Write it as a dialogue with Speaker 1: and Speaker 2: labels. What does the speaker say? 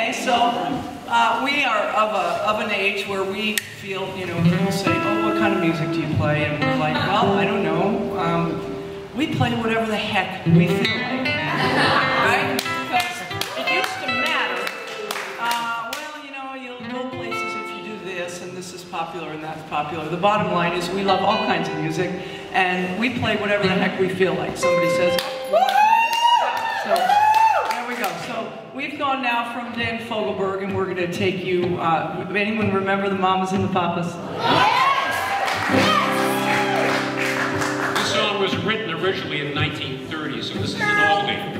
Speaker 1: Okay, so uh, we are of, a, of an age where we feel, you know, people say, oh, what kind of music do you play? And we're like, well, I don't know. Um, we play whatever the heck we feel like. Right? Because it used to matter. Uh, well, you know, you'll go places if you do this, and this is popular and that's popular. The bottom line is we love all kinds of music, and we play whatever the heck we feel like. Somebody says, Woo! so, there we go. so we've gone now from Dan Fogelberg, and we're going to take you. Uh, anyone remember the Mamas and the Papas?
Speaker 2: Yes! yes! This song was written originally in 1930, so this is an oldie.